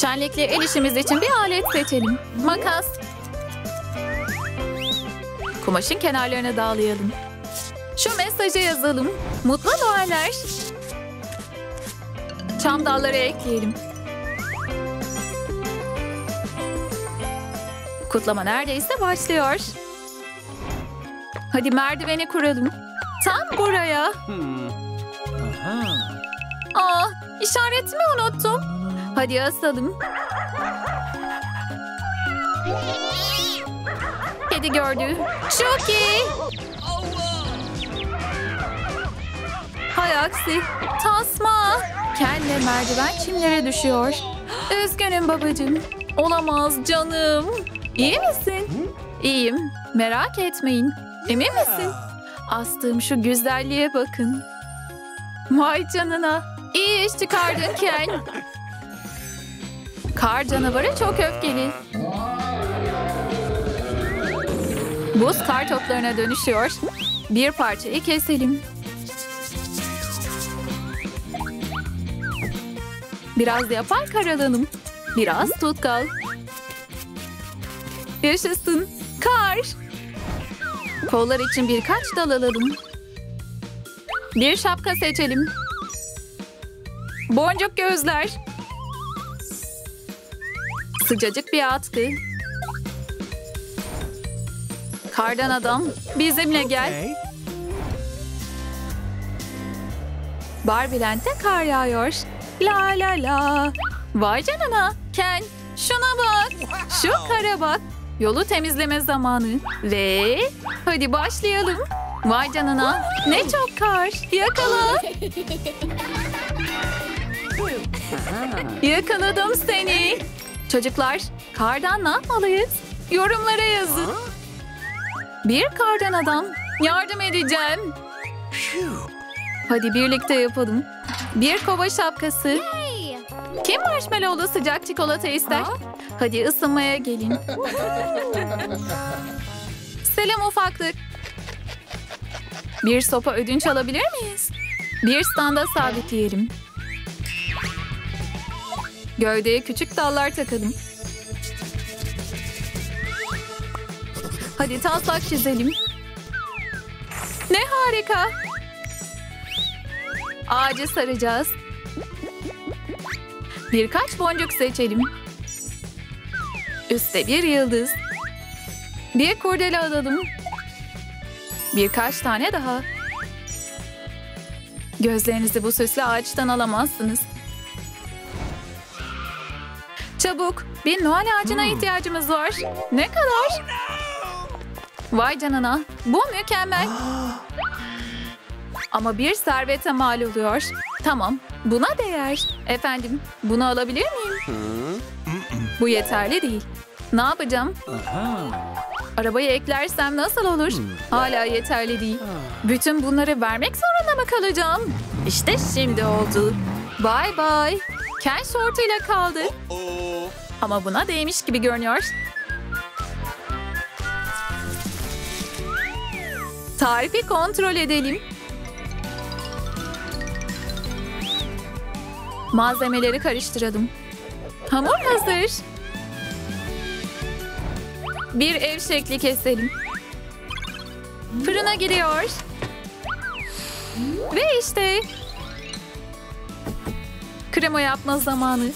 Şenlikli el işimiz için bir alet seçelim. Makas. Kumaşın kenarlarına dağlayalım. Şu mesajı yazalım. Mutlu Noeller. Çam dalları ekleyelim. Kutlama neredeyse başlıyor. Hadi merdiveni kuralım. Tam buraya. Aa, işaretimi unuttum. Hadi asalım. Kedi gördü. Çok iyi. Hay aksi. Tasma. Kenle merdiven çimlere düşüyor. Üzgünüm babacığım. Olamaz canım. İyi misin? İyiyim. Merak etmeyin. Emin misin? Astığım şu güzelliğe bakın. Vay canına. İyi iş çıkardın Ken. Kar canavarı çok öfkeli. Buz kar toplarına dönüşüyor. Bir parçayı keselim. Biraz yapay kar alalım. Biraz tutkal. Yaşasın. Kar. Kollar için birkaç dal alalım. Bir şapka seçelim. Boncuk gözler. Sıcacık bir atkı. Kardan adam bizimle gel. Barbieland'de kar yağıyor. La la la. Vay canına. Ken şuna bak. Şu kara bak. Yolu temizleme zamanı. Ve hadi başlayalım. Vay canına. Ne çok kar. Yakala. Yakaladım seni. Çocuklar kardan ne yapmalıyız? Yorumlara yazın. Bir kardan adam. Yardım edeceğim. Hadi birlikte yapalım. Bir kova şapkası. Kim marshmallowlu sıcak çikolata ister? Hadi ısınmaya gelin. Selam ufaklık. Bir sopa ödünç alabilir miyiz? Bir standa sabitleyelim. Gövdeye küçük dallar takalım. Hadi taslak çizelim. Ne harika. Ağacı saracağız. Birkaç boncuk seçelim. Üste bir yıldız. Bir kurdele alalım. Birkaç tane daha. Gözlerinizi bu süslü ağaçtan alamazsınız. Çabuk, bir Noel ağacına ihtiyacımız var. Ne kadar? Vay canına, bu mükemmel. Ama bir servete mal oluyor. Tamam, buna değer. Efendim, bunu alabilir miyim? Bu yeterli değil. Ne yapacağım? Arabayı eklersem nasıl olur? Hala yeterli değil. Bütün bunları vermek zorunda mı kalacağım? İşte şimdi oldu. Bye bye. Ken şortuyla kaldı. Ama buna değmiş gibi görünüyor. Tarifi kontrol edelim. Malzemeleri karıştıralım. Hamur hazır. Bir ev şekli keselim. Fırına giriyor. Ve işte. Krema yapma zamanı.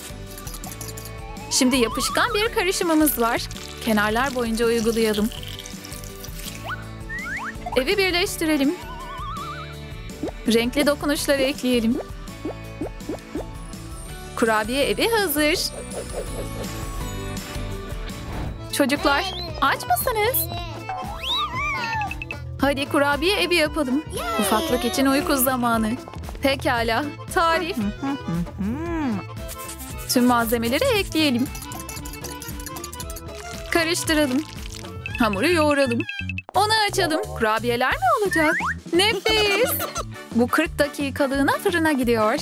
Şimdi yapışkan bir karışımımız var. Kenarlar boyunca uygulayalım. Evi birleştirelim. Renkli dokunuşları ekleyelim. Kurabiye evi hazır. Çocuklar aç mısınız? Hadi kurabiye evi yapalım. Ufaklık için uyku zamanı. Pekala. Tarif. Tüm malzemeleri ekleyelim. Karıştıralım. Hamuru yoğuralım. Onu açalım. Kurabiyeler mi olacak? Nefis. Bu 40 dakikalığına fırına gidiyor.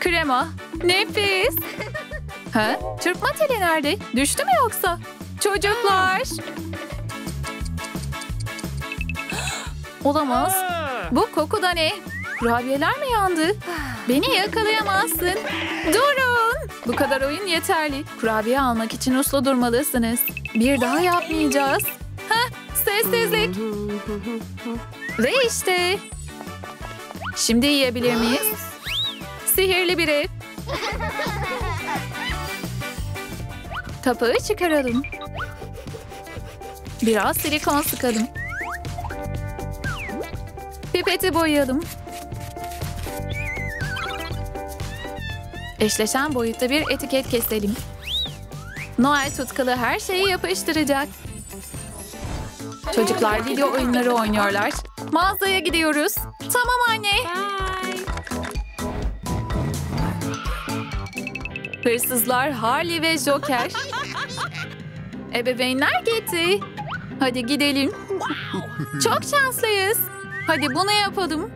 Krema. Nefis. Ha? Çırpma teli nerede? Düştü mü yoksa? Çocuklar. Olamaz. Bu koku da ne? Kurabiyeler mi yandı? Beni yakalayamazsın. Durun. Bu kadar oyun yeterli. Kurabiye almak için uslu durmalısınız. Bir daha yapmayacağız. Heh, sessizlik. Ve işte. Şimdi yiyebilir miyiz? Sihirli bir ev. Kapağı çıkaralım. Biraz silikon sıkalım. Pipeti boyayalım. Eşleşen boyutta bir etiket keselim. Noel tutkalı her şeyi yapıştıracak. Çocuklar video oyunları oynuyorlar. Mağazaya gidiyoruz. Tamam anne. Hırsızlar Harley ve Joker. Ebeveynler gitti. Hadi gidelim. Çok şanslıyız. Hadi bunu yapalım.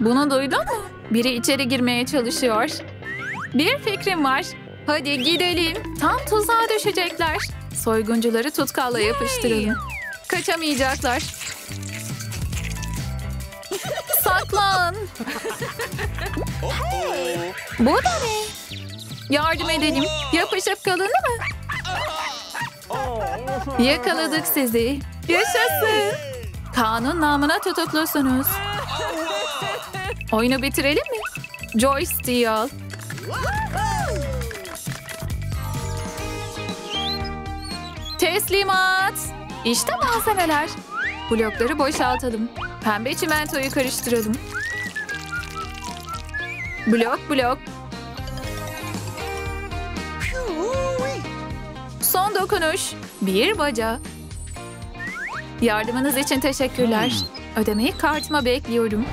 Bunu duydun mu? Biri içeri girmeye çalışıyor. Bir fikrim var. Hadi gidelim. Tam tuzağa düşecekler. Soyguncuları tutkalla yapıştıralım. Kaçamayacaklar. Saklan. Bu da ne? Yardım edelim. Yapışıp kalın mı? Yakaladık sizi. Yaşasın. Kanun namına tutuklusunuz. Oyunu bitirelim mi? Joystick'i al. Teslimat. İşte malzemeler. Blokları boşaltalım. Pembe çimentoyu karıştıralım. Blok blok. Son dokunuş. Bir baca. Yardımınız için teşekkürler. Ödemeyi kartıma bekliyorum.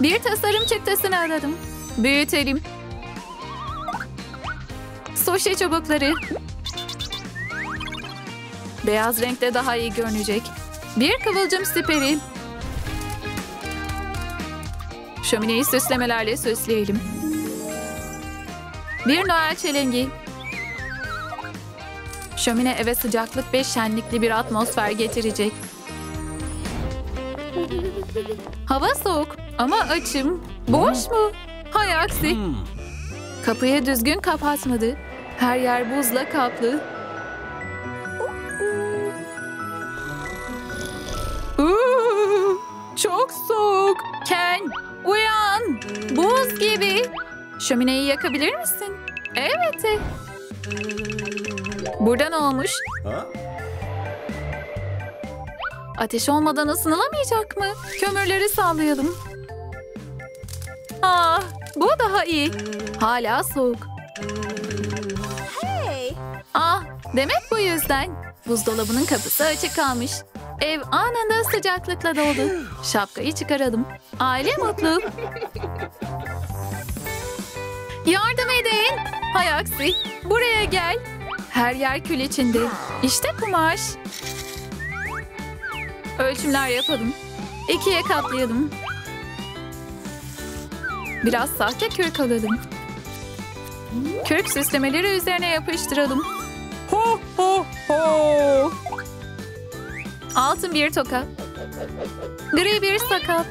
Bir tasarım çıktısını alalım. Büyütelim. Sushi çubukları. Beyaz renkte daha iyi görünecek. Bir kıvılcım siperi. Şömineyi süslemelerle süsleyelim. Bir Noel çelengi. Şömine eve sıcaklık ve şenlikli bir atmosfer getirecek. Hava soğuk ama açım. Boş mu? Hay aksi. Kapıyı düzgün kapatmadı. Her yer buzla kaplı. Uuu, çok soğuk. Ken, uyan. Buz gibi. Şömineyi yakabilir misin? Evet. Burada ne olmuş? Ateş olmadan ısınılamayacak mı? Kömürleri sallayalım. Ah, bu daha iyi. Hala soğuk. Ah, demek bu yüzden. Buzdolabının kapısı açık kalmış. Ev anında sıcaklıkla doldu. Şapkayı çıkaralım. Aile mutlu. Yardım edin. Hay aksi. Buraya gel. Her yer kül içinde. İşte kumaş. Ölçümler yapalım. İkiye katlayalım. Biraz sahte kürk alalım. Kürk süslemeleri üzerine yapıştıralım. Ho ho ho. Altın bir toka. Gri bir sakal.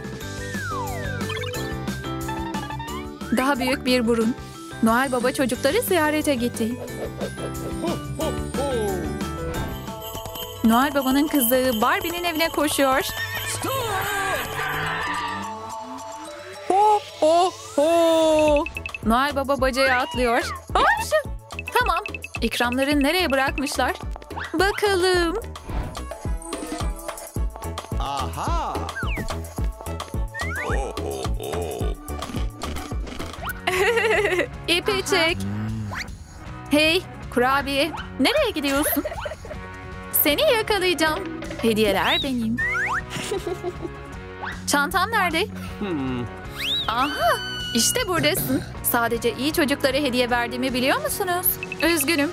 Daha büyük bir burun. Noel Baba çocukları ziyarete gitti. Noel Baba'nın kızı Barbie'nin evine koşuyor. Ho ho ho. Noel Baba bacaya atlıyor. Hopşu. İkramları nereye bırakmışlar? Bakalım. Aha! İpi çek. Hey kurabiye. Nereye gidiyorsun? Seni yakalayacağım. Hediyeler benim. Çantam nerede? Aha işte buradasın. Sadece iyi çocuklara hediye verdiğimi biliyor musunuz? Üzgünüm.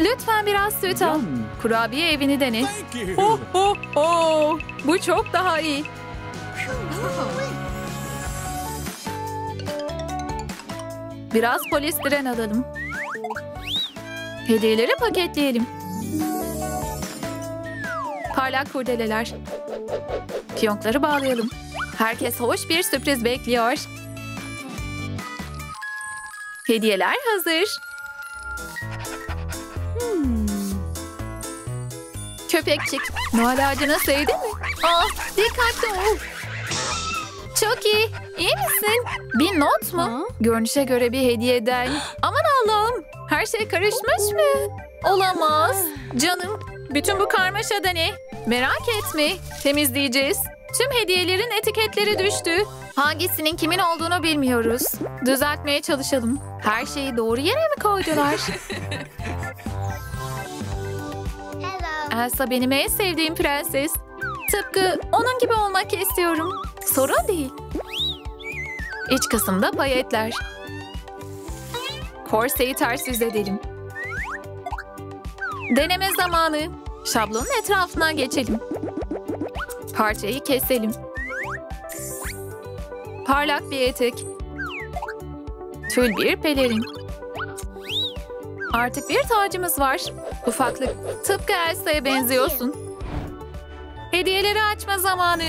Lütfen biraz süt al. Kurabiye evini dene. Ho ho ho. Bu çok daha iyi. Biraz polistiren alalım. Hediyeleri paketleyelim. Parlak kurdeleler. Fiyonkları bağlayalım. Herkes hoş bir sürpriz bekliyor. Hediyeler hazır. Hmm. Köpekçik, Noel ağacını sevdin mi? Aa, dikkatli ol. Çok iyi. İyi misin? Bir not mu? Görünüşe göre bir hediyeden. Aman Allah'ım. Her şey karışmış mı? Olamaz. Canım, bütün bu karmaşa da ne? Merak etme. Temizleyeceğiz. Tüm hediyelerin etiketleri düştü. Hangisinin kimin olduğunu bilmiyoruz. Düzeltmeye çalışalım. Her şeyi doğru yere mi koydular? Elsa benim en sevdiğim prenses. Tıpkı onun gibi olmak istiyorum. Sorun değil. İç kısımda payetler. Korseyi ters yüz edelim. Deneme zamanı. Şablonun etrafına geçelim. Parçayı keselim. Parlak bir etek. Tül bir pelerin. Artık bir tacımız var. Ufaklık. Tıpkı Elsa'ya benziyorsun. Hediyeleri açma zamanı.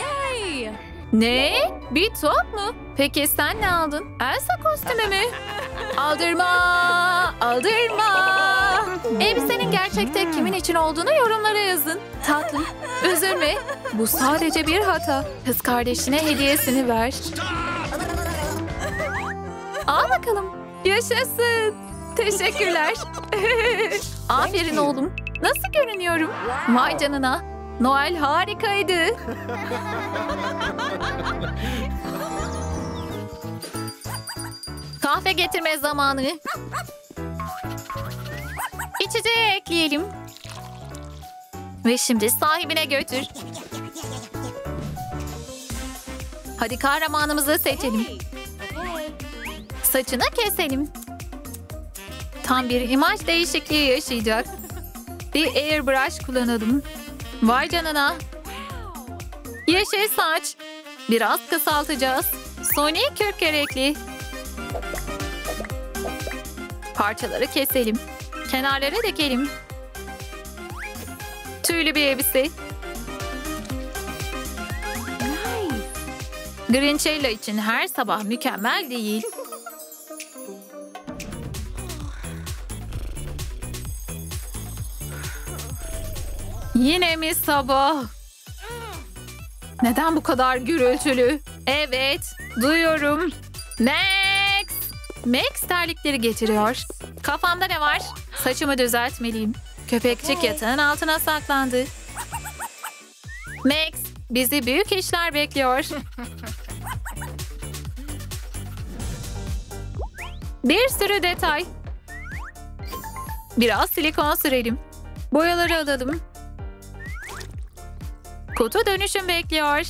Yay! Ne? Bir top mu? Peki sen ne aldın? Elsa kostümü mü? Aldırma! Aldırma! Elbisenin gerçekte kimin için olduğunu yorumlara yazın. Tatlım, üzülme. Bu sadece bir hata. Kız kardeşine hediyesini ver. Al bakalım. Yaşasın. Teşekkürler. Aferin oğlum. Nasıl görünüyorum? Vay canına. Noel harikaydı. Kahve getirme zamanı. İçeceği ekleyelim. Ve şimdi sahibine götür. Hadi kahramanımızı seçelim. Saçını keselim. Tam bir imaj değişikliği yaşayacak. Bir airbrush kullanalım. Vay canına. Yeşil saç. Biraz kısaltacağız. Sony kürk gerekli. Parçaları keselim. Kenarlara dikelim. Tüylü bir elbise. Grinchella için her sabah mükemmel değil. Yine mi sabah? Neden bu kadar gürültülü? Evet, duyuyorum. Max! Max terlikleri getiriyor. Kafamda ne var? Saçımı düzeltmeliyim. Köpekçik yatağın altına saklandı. Max, bizi büyük işler bekliyor. Bir sürü detay. Biraz silikon sürelim. Boyaları alalım. Kutu dönüşüm bekliyor.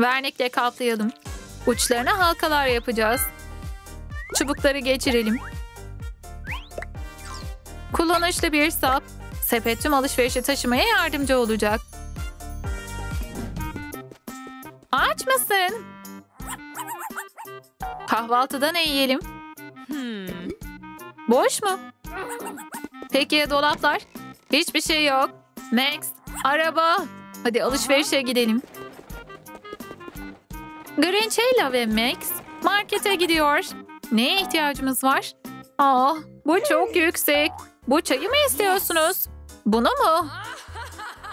Vernikle kaplayalım. Uçlarına halkalar yapacağız. Çubukları geçirelim. Kullanışlı bir sap. Sepet tüm alışverişi taşımaya yardımcı olacak. Aç mısın? Kahvaltıda ne yiyelim? Hmm. Boş mu? Peki ya dolaplar? Hiçbir şey yok. Max, araba. Hadi alışverişe gidelim. Grinchella ve Max markete gidiyor. Neye ihtiyacımız var? Aa, bu çok yüksek. Bu çayı mı istiyorsunuz? Bunu mu?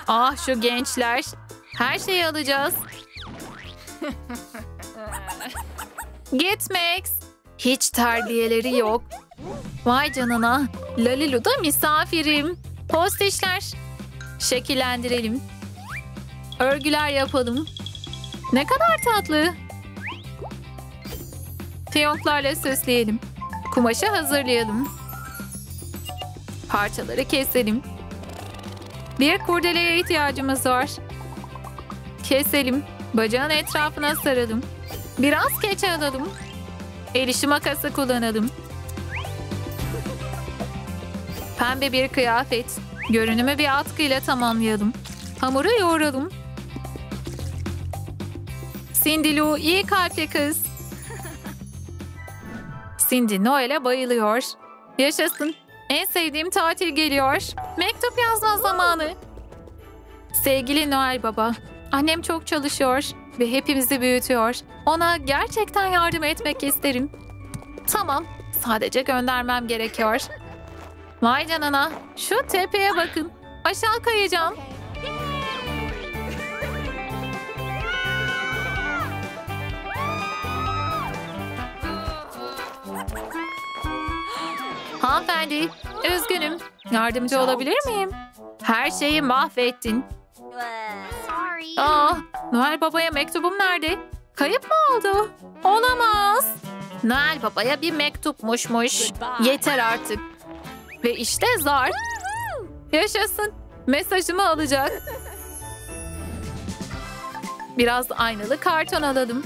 Ah şu gençler. Her şeyi alacağız. Git Max. Hiç terbiyeleri yok. Vay canına. Lalilu'da misafirim. Postişler. Şekillendirelim. Örgüler yapalım. Ne kadar tatlı. Fiyonklarla süsleyelim. Kumaşı hazırlayalım. Parçaları keselim. Bir kurdeleye ihtiyacımız var. Keselim. Bacağın etrafına saralım. Biraz keçe alalım. El makası kullanalım. Pembe bir kıyafet. Görünümü bir atkıyla tamamlayalım. Hamuru yoğuralım. Cindy Lou iyi kalpli kız. Cindy Noel'e bayılıyor. Yaşasın. En sevdiğim tatil geliyor. Mektup yazma zamanı. Sevgili Noel Baba, annem çok çalışıyor ve hepimizi büyütüyor. Ona gerçekten yardım etmek isterim. Tamam, sadece göndermem gerekiyor. Vay canına, şu tepeye bakın. Aşağı kayacağım. Hanımefendi, üzgünüm. Yardımcı olabilir miyim? Her şeyi mahvettin. Aa, Noel Baba'ya mektubum nerede? Kayıp mı oldu? Olamaz. Noel Baba'ya bir mektupmuşmuş. Yeter artık. Ve işte zar. Yaşasın. Mesajımı alacak. Biraz aynalı karton alalım.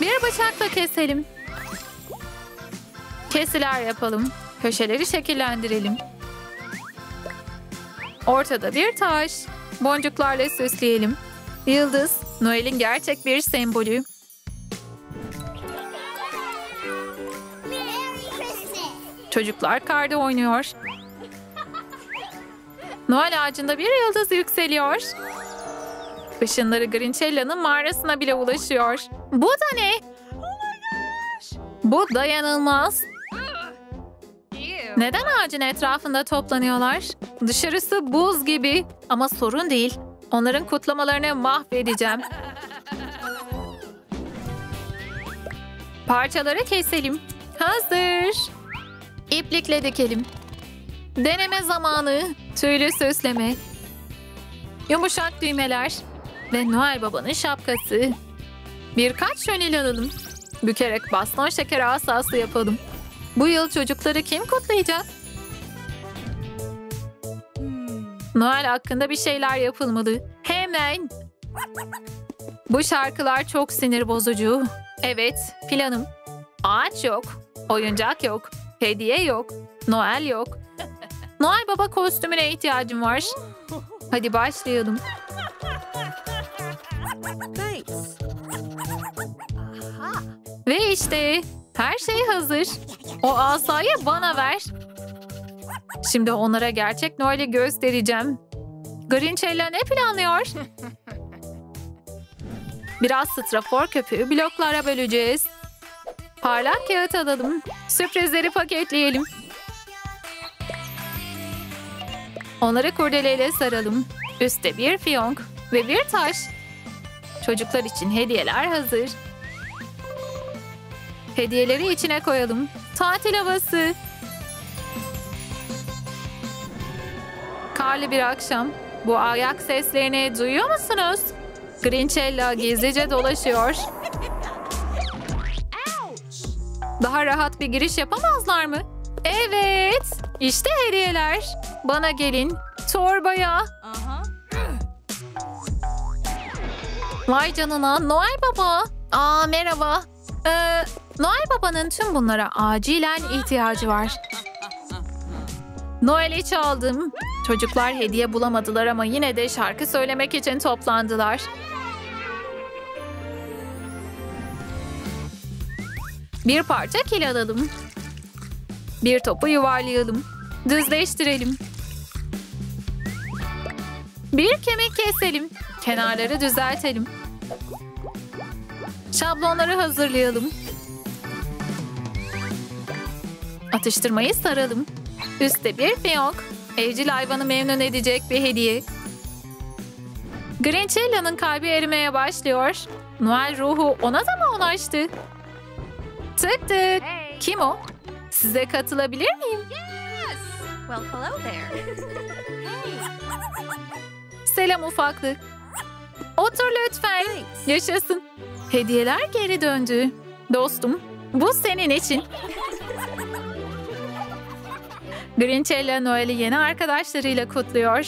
Bir bıçakla keselim. Kesiler yapalım. Köşeleri şekillendirelim. Ortada bir taş. Boncuklarla süsleyelim. Yıldız, Noel'in gerçek bir sembolü. Çocuklar karda oynuyor. Noel ağacında bir yıldız yükseliyor. Işınları Grinchella'nın mağarasına bile ulaşıyor. Bu da ne? Bu dayanılmaz. Neden ağacın etrafında toplanıyorlar? Dışarısı buz gibi ama sorun değil. Onların kutlamalarını mahvedeceğim. Parçaları keselim. Hazır. İplikle dikelim. Deneme zamanı. Tüylü süsleme. Yumuşak düğmeler. Ve Noel Baba'nın şapkası. Birkaç şönil alalım. Bükerek baston şeker asası yapalım. Bu yıl çocukları kim kutlayacak? Noel hakkında bir şeyler yapılmalı. Hemen. Bu şarkılar çok sinir bozucu. Evet, planım. Ağaç yok, oyuncak yok, hediye yok, Noel yok. Noel Baba kostümüne ihtiyacım var. Hadi başlayalım. Ve işte her şey hazır. O asayı bana ver. Şimdi onlara gerçek Noel'i göstereceğim. Grinchella ne planlıyor? Biraz strafor köpüğü bloklara böleceğiz. Parlak kağıt alalım. Sürprizleri paketleyelim. Onları kurdeleyle saralım. Üste bir fiyonk ve bir taş. Çocuklar için hediyeler hazır. Hediyeleri içine koyalım. Tatil havası. Karlı bir akşam. Bu ayak seslerini duyuyor musunuz? Grinchella gizlice dolaşıyor. Daha rahat bir giriş yapamazlar mı? Evet. İşte hediyeler. Bana gelin. Torbaya. Vay canına Noel Baba. Aa merhaba. Ee, Noel Baba'nın tüm bunlara acilen ihtiyacı var. Noel'i çaldım. Çocuklar hediye bulamadılar ama yine de şarkı söylemek için toplandılar. Bir parça kil alalım. Bir topu yuvarlayalım. Düzleştirelim. Bir kemik keselim. Kenarları düzeltelim. Şablonları hazırlayalım. Atıştırmayı saralım. Üste bir fiyonk. Evcil hayvanı memnun edecek bir hediye. Grinchella'nın kalbi erimeye başlıyor. Noel ruhu ona da mı ulaştı? Tık tık. Kim o? Size katılabilir miyim? Well, hello there. Selam ufaklık. Otur lütfen. Yaşasın. Hediyeler geri döndü. Dostum, bu senin için. Grinchella Noel'i yeni arkadaşlarıyla kutluyor.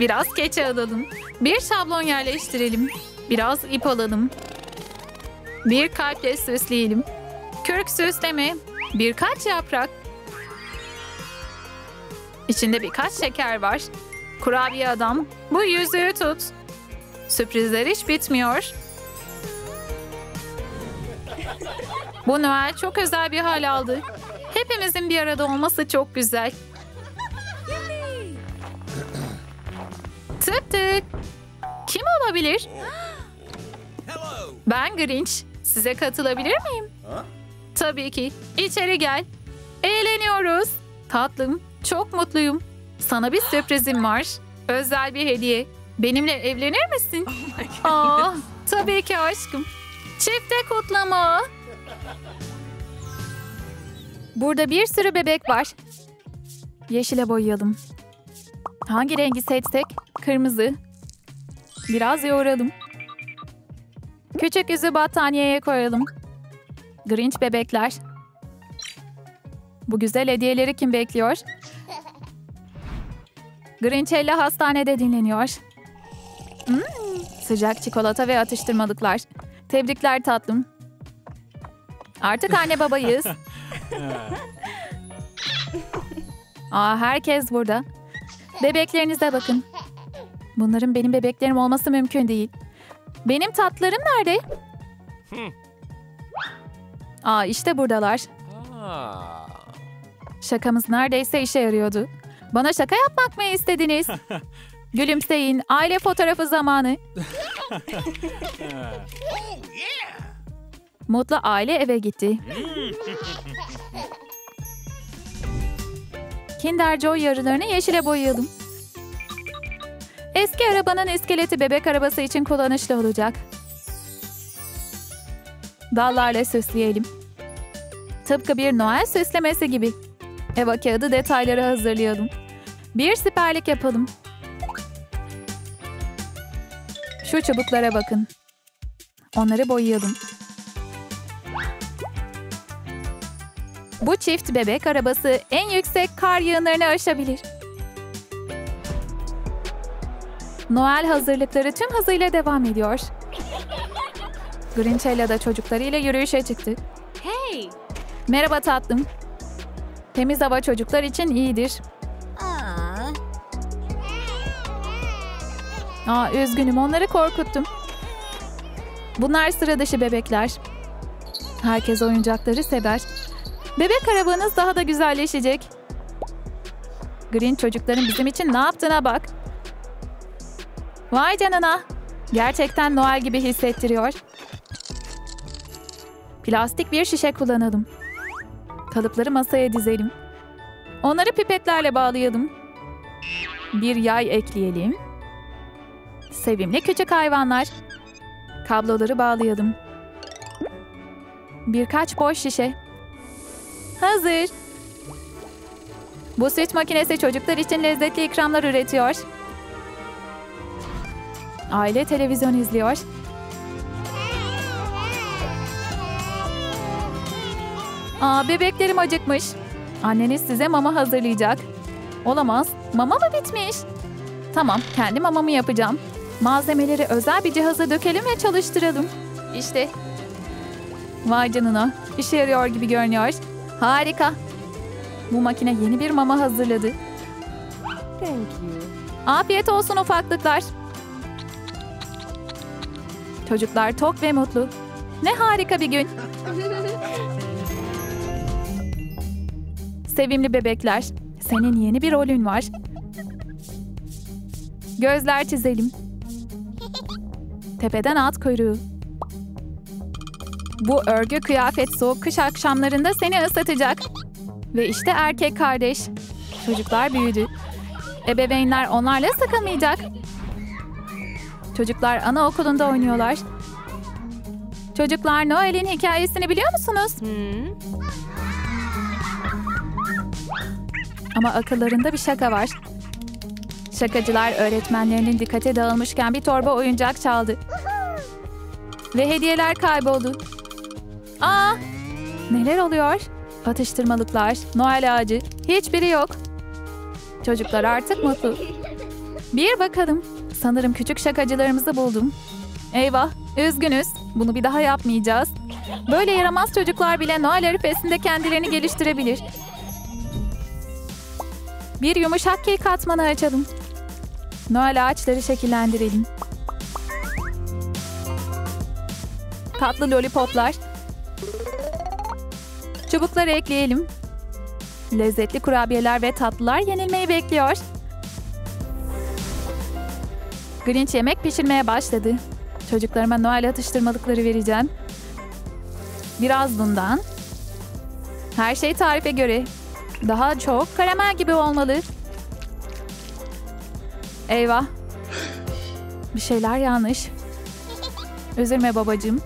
Biraz keçe alalım. Bir şablon yerleştirelim. Biraz ip alalım. Bir kalple süsleyelim. Kürk süsleme. Birkaç yaprak. İçinde birkaç şeker var. Kurabiye adam. Bu yüzüğü tut. Sürprizler hiç bitmiyor. Bu Noel çok özel bir hal aldı. Hepimizin bir arada olması çok güzel. Tık tık. Kim olabilir? Ben Grinch. Size katılabilir miyim? Tabii ki. İçeri gel. Eğleniyoruz. Tatlım, çok mutluyum. Sana bir sürprizim var. Özel bir hediye. Benimle evlenir misin? Aa, tabii ki aşkım. Çifte kutlama. Burada bir sürü bebek var. Yeşile boyayalım. Hangi rengi seçsek? Kırmızı. Biraz yoğuralım. Küçük yüzü battaniyeye koyalım. Grinch bebekler. Bu güzel hediyeleri kim bekliyor? Grinchella hastanede dinleniyor. Hmm, sıcak çikolata ve atıştırmalıklar. Tebrikler tatlım. Artık anne babayız. Aa, herkes burada. Bebeklerinize bakın. Bunların benim bebeklerim olması mümkün değil. Benim tatlarım nerede? Aa işte buradalar. Şakamız neredeyse işe yarıyordu. Bana şaka yapmak mı istediniz? Gülümseyin. Aile fotoğrafı zamanı. Mutlu aile eve gitti. Kinder Joy yarılarını yeşile boyayalım. Eski arabanın iskeleti bebek arabası için kullanışlı olacak. Dallarla süsleyelim. Tıpkı bir Noel süslemesi gibi. Eva kağıdı detayları hazırlayalım. Bir siperlik yapalım. Şu çubuklara bakın. Onları boyayalım. Bu çift bebek arabası en yüksek kar yığınlarını aşabilir. Noel hazırlıkları tüm hızıyla devam ediyor. Grinchella da çocuklarıyla yürüyüşe çıktı. Hey. Merhaba tatlım. Temiz hava çocuklar için iyidir. Aww. Aa, üzgünüm onları korkuttum. Bunlar sıra dışı bebekler. Herkes oyuncakları sever. Bebek arabanız daha da güzelleşecek. Green çocukların bizim için ne yaptığına bak. Vay canına. Gerçekten Noel gibi hissettiriyor. Plastik bir şişe kullanalım. Kalıpları masaya dizelim. Onları pipetlerle bağlayalım. Bir yay ekleyelim. Sevimli küçük hayvanlar. Kabloları bağlayalım. Birkaç boş şişe. Hazır. Bu süt makinesi çocuklar için lezzetli ikramlar üretiyor. Aile televizyon izliyor. Aa, bebeklerim acıkmış. Anneniz size mama hazırlayacak. Olamaz. Mama mı bitmiş? Tamam, kendi mamamı yapacağım. Malzemeleri özel bir cihaza dökelim ve çalıştıralım. İşte. Vay canına. İşe yarıyor gibi görünüyor. Harika. Bu makine yeni bir mama hazırladı. Thank you. Afiyet olsun ufaklıklar. Çocuklar tok ve mutlu. Ne harika bir gün. Sevimli bebekler, senin yeni bir rolün var. Gözler çizelim. Tepeden at kuyruğu. Bu örgü kıyafet soğuk kış akşamlarında seni ısıtacak. Ve işte erkek kardeş. Çocuklar büyüdü. Ebeveynler onlarla sıkılmayacak. Çocuklar anaokulunda oynuyorlar. Çocuklar Noel'in hikayesini biliyor musunuz? Hmm. Ama akıllarında bir şaka var. Şakacılar öğretmenlerinin dikkate dağılmışken bir torba oyuncak çaldı. Ve hediyeler kayboldu. Aa! Neler oluyor? Atıştırmalıklar, Noel ağacı, hiçbiri yok. Çocuklar artık mutlu. Bir bakalım. Sanırım küçük şakacılarımızı buldum. Eyvah, üzgünüz. Bunu bir daha yapmayacağız. Böyle yaramaz çocuklar bile Noel arifesinde kendilerini geliştirebilir. Bir yumuşak kek katmanı açalım. Noel ağaçları şekillendirelim. Tatlı lollipoplar. Çubukları ekleyelim. Lezzetli kurabiyeler ve tatlılar yenilmeyi bekliyor. Grinch yemek pişirmeye başladı. Çocuklarıma Noel atıştırmalıkları vereceğim. Biraz bundan. Her şey tarife göre. Daha çok karamel gibi olmalı. Eyvah. Bir şeyler yanlış. Üzülme babacığım.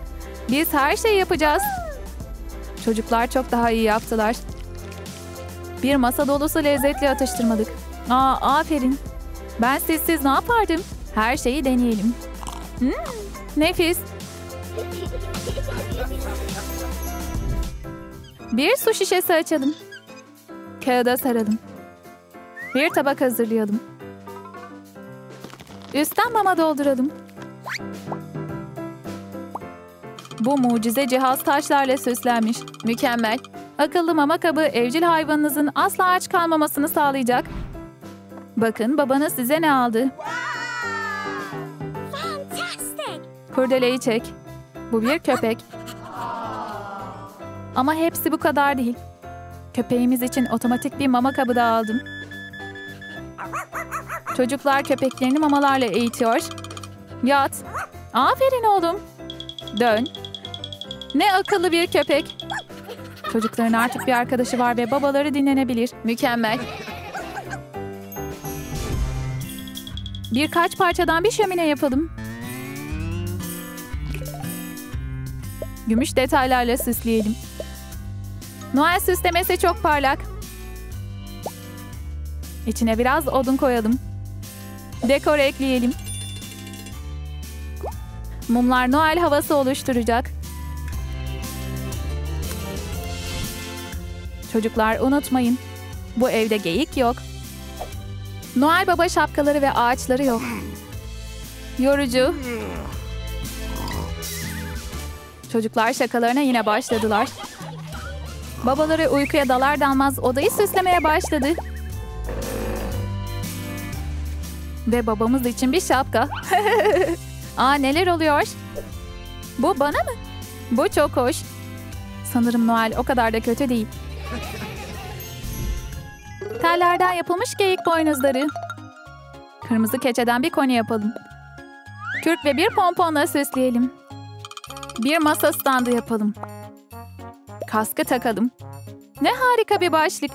Biz her şeyi yapacağız. Çocuklar çok daha iyi yaptılar. Bir masa dolusu lezzetli atıştırmalık. Aa, aferin. Ben sizsiz ne yapardım? Her şeyi deneyelim. Hmm, nefis. Bir su şişesi açalım. Kağıda saralım. Bir tabak hazırlayalım. Üstten mama dolduralım. Bu mucize cihaz taşlarla süslenmiş. Mükemmel. Akıllı mama kabı evcil hayvanınızın asla aç kalmamasını sağlayacak. Bakın babanız size ne aldı? Kurdeleyi çek. Bu bir köpek. Ama hepsi bu kadar değil. Köpeğimiz için otomatik bir mama kabı da aldım. Çocuklar köpeklerini mamalarla eğitiyor. Yat. Aferin oğlum. Dön. Ne akıllı bir köpek. Çocukların artık bir arkadaşı var ve babaları dinlenebilir. Mükemmel. Birkaç parçadan bir şömine yapalım. Gümüş detaylarla süsleyelim. Noel süslemesi çok parlak. İçine biraz odun koyalım. Dekor ekleyelim. Mumlar Noel havası oluşturacak. Çocuklar unutmayın. Bu evde geyik yok. Noel Baba şapkaları ve ağaçları yok. Yorucu. Çocuklar şakalarına yine başladılar. Babaları uykuya dalar dalmaz odayı süslemeye başladı. Ve babamız için bir şapka. Aa neler oluyor? Bu bana mı? Bu çok hoş. Sanırım Noel o kadar da kötü değil. Tellerden yapılmış geyik boynuzları. Kırmızı keçeden bir koni yapalım. Kürk ve bir pomponla süsleyelim. Bir masa standı yapalım. Kaskı takalım. Ne harika bir başlık.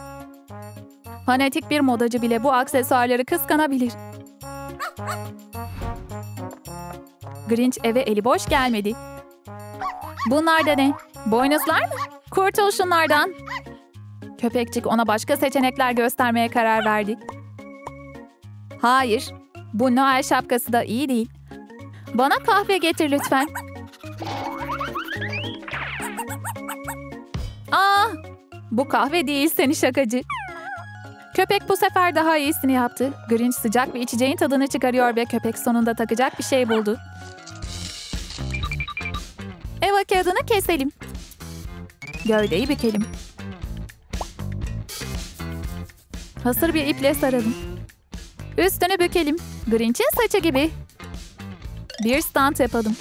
Fanatik bir modacı bile bu aksesuarları kıskanabilir. Grinch eve eli boş gelmedi. Bunlar da ne? Boynuzlar mı? Kurtul şunlardan. Köpekçik ona başka seçenekler göstermeye karar verdi. Hayır, bu Noel şapkası da iyi değil. Bana kahve getir lütfen. Aa, bu kahve değil seni şakacı. Köpek bu sefer daha iyisini yaptı. Grinch sıcak bir içeceğin tadını çıkarıyor ve köpek sonunda takacak bir şey buldu. Eva kağıdını keselim. Gövdeyi bükelim. Hasır bir iple saralım. Üstünü bükelim. Grinch'in saçı gibi. Bir stand yapalım.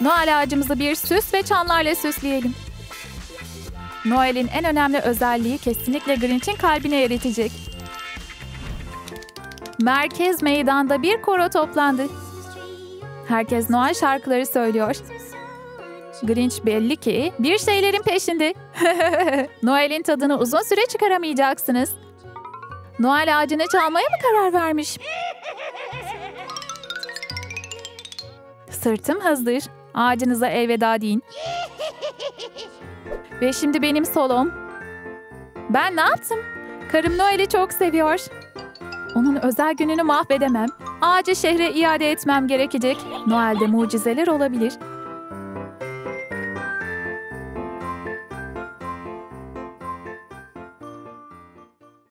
Noel ağacımızı bir süs ve çanlarla süsleyelim. Noel'in en önemli özelliği kesinlikle Grinch'in kalbine eritecek. Merkez meydanda bir koro toplandı. Herkes Noel şarkıları söylüyor. Grinch belli ki bir şeylerin peşinde. Noel'in tadını uzun süre çıkaramayacaksınız. Noel ağacını çalmaya mı karar vermiş? Sırtım hazır. Ağacınıza elveda deyin. Ve şimdi benim solom. Ben ne yaptım? Karım Noel'i çok seviyor. Onun özel gününü mahvedemem. Ağacı şehre iade etmem gerekecek. Noel'de mucizeler olabilir.